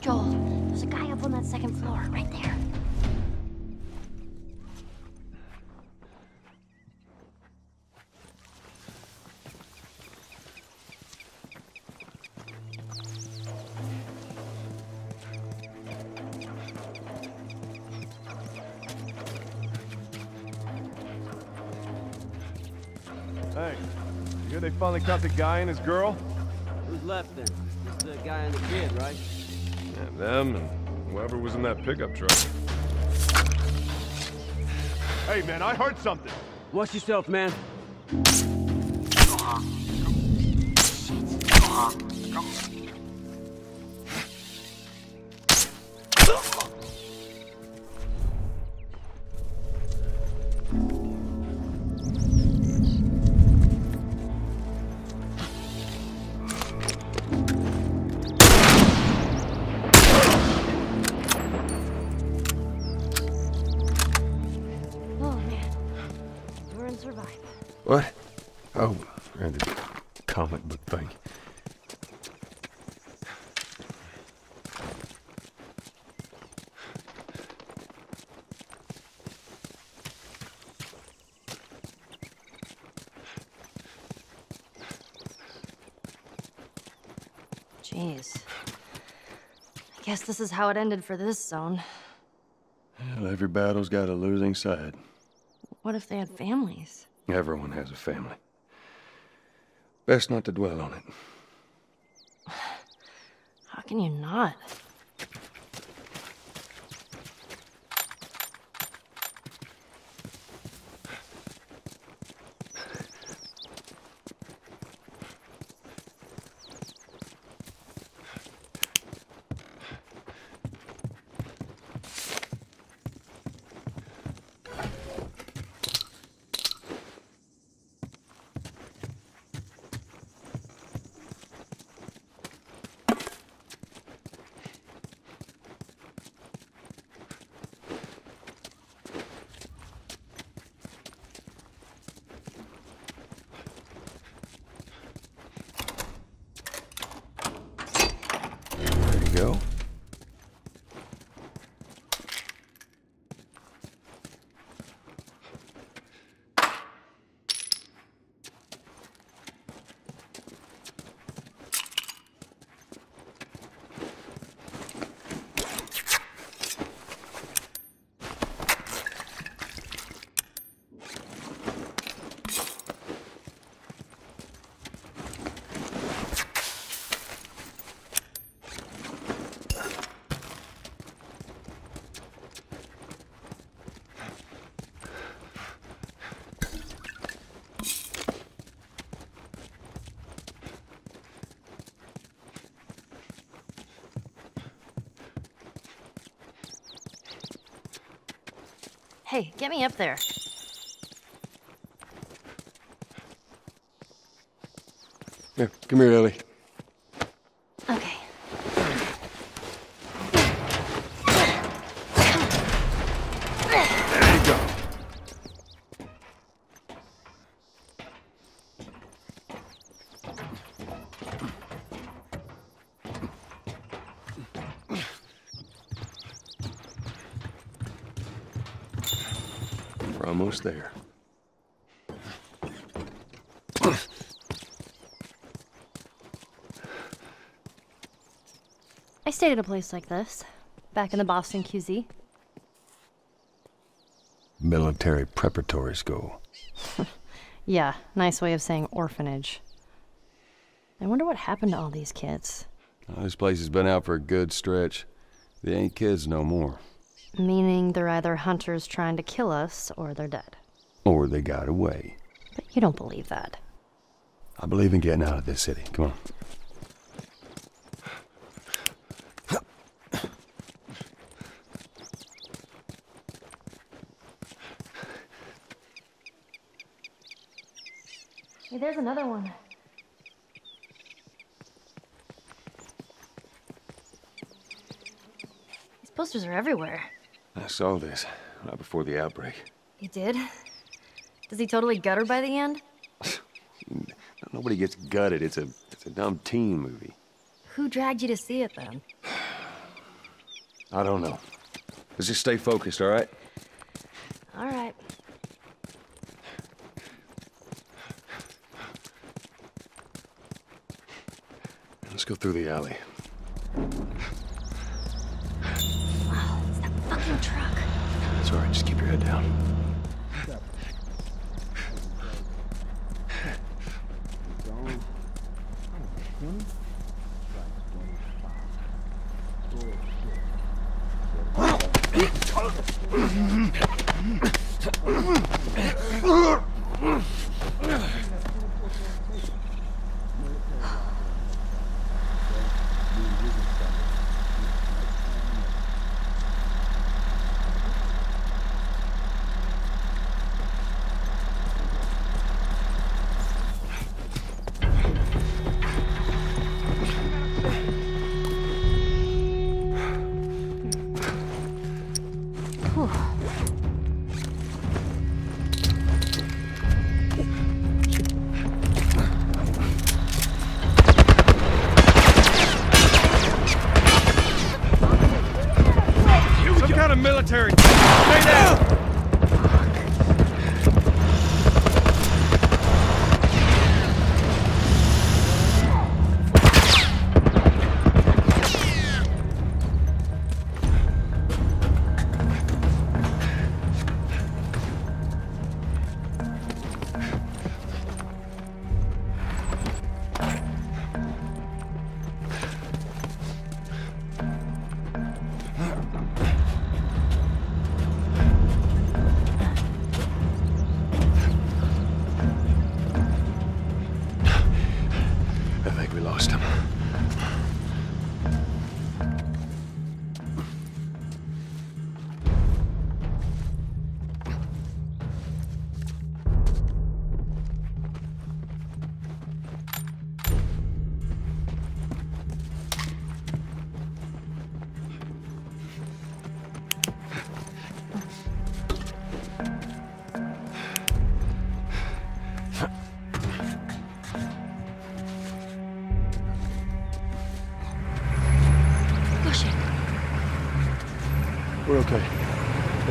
Joel, there's a guy up on that second floor, right there. Hey, you hear they finally caught the guy and his girl? Who's left there? Just the guy and the kid, right? Yeah, them and whoever was in that pickup truck. Hey, man, I heard something. Watch yourself, man. Oh Jeez. I guess this is how it ended for this zone. Well, every battle's got a losing side. What if they had families? Everyone has a family. Best not to dwell on it. How can you not? There you go. Hey, get me up there. Here, come here, Ellie. We're almost there. I stayed at a place like this, back in the Boston QZ. Military preparatory school. Yeah, nice way of saying orphanage. I wonder what happened to all these kids. Well, this place has been out for a good stretch. They ain't kids no more. Meaning they're either hunters trying to kill us or they're dead. Or they got away. But you don't believe that. I believe in getting out of this city. Come on. Hey, there's another one. These posters are everywhere. I saw this right before the outbreak. You did? Does he totally gut her by the end? Nobody gets gutted. It's a it's a dumb teen movie. Who dragged you to see it then? I don't know. Let's just stay focused, all right? All right. Let's go through the alley. That's truck. It's all right. Just keep your head down.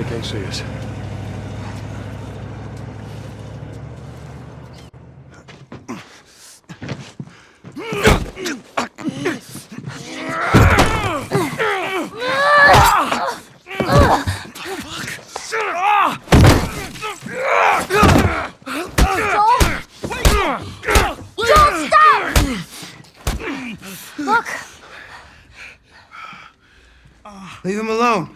Can't see us. Look! Leave him alone.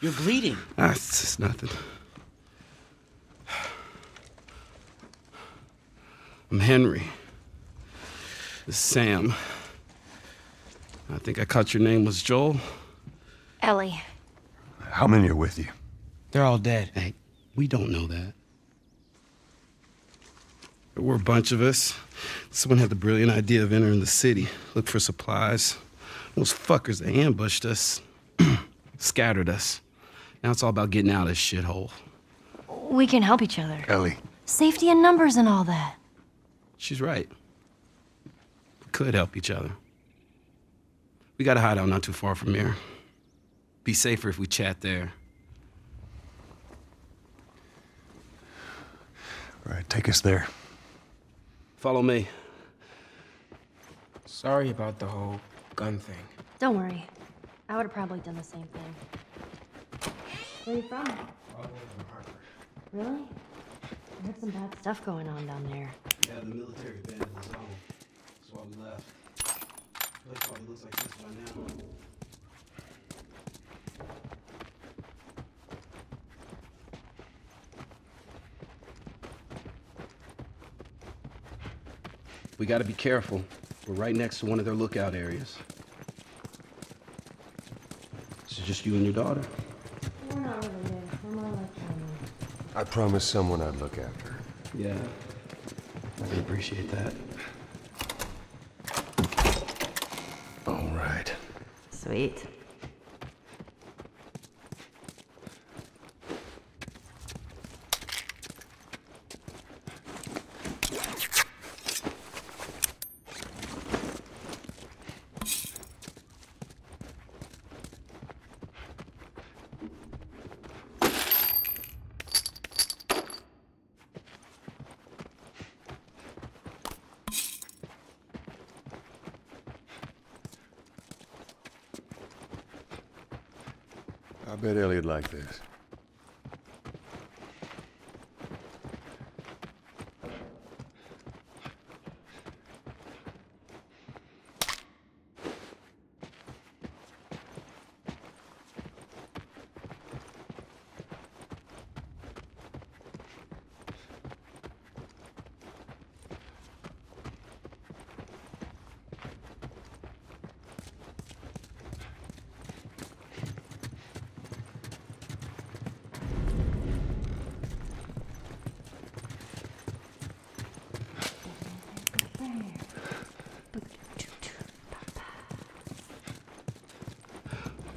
You're bleeding. Ah, it's just nothing. I'm Henry. This is Sam. I think I caught your name was Joel. Ellie. How many are with you? They're all dead. Hey, we don't know that. There were a bunch of us. Someone had the brilliant idea of entering the city, look for supplies. Those fuckers, they ambushed us, scattered us. Now it's all about getting out of this shithole. We can help each other. Ellie. Safety in numbers and all that. She's right. We could help each other. We got a hideout not too far from here. Be safer if we chat there. All right, take us there. Follow me. Sorry about the whole gun thing. Don't worry. I would have probably done the same thing. Where are you from? Really? I heard some bad stuff going on down there. Yeah, the military abandoned the zone. That's why we left. Place probably looks like this by now. We gotta be careful. We're right next to one of their lookout areas. This is just you and your daughter. I promised someone I'd look after. Yeah. I can appreciate that. All right. Sweet. Bet Elliot liked this.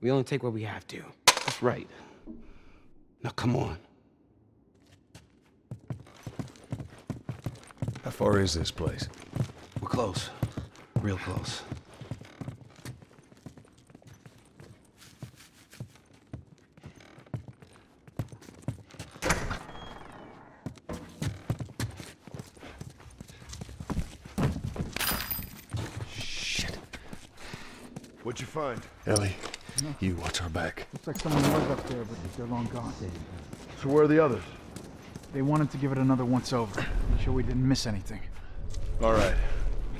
We only take what we have to. That's right. Now come on. How far is this place? We're close. Real close. Shit. What'd you find? Ellie, you watch our back. Looks like someone was up there, but they're long gone. So where are the others? They wanted to give it another once over. Make sure we didn't miss anything. All right.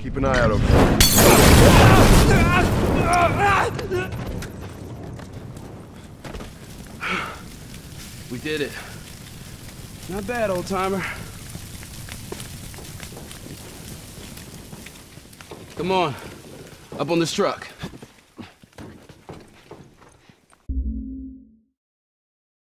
Keep an eye out over there. We did it. Not bad, old timer. Come on. Up on this truck.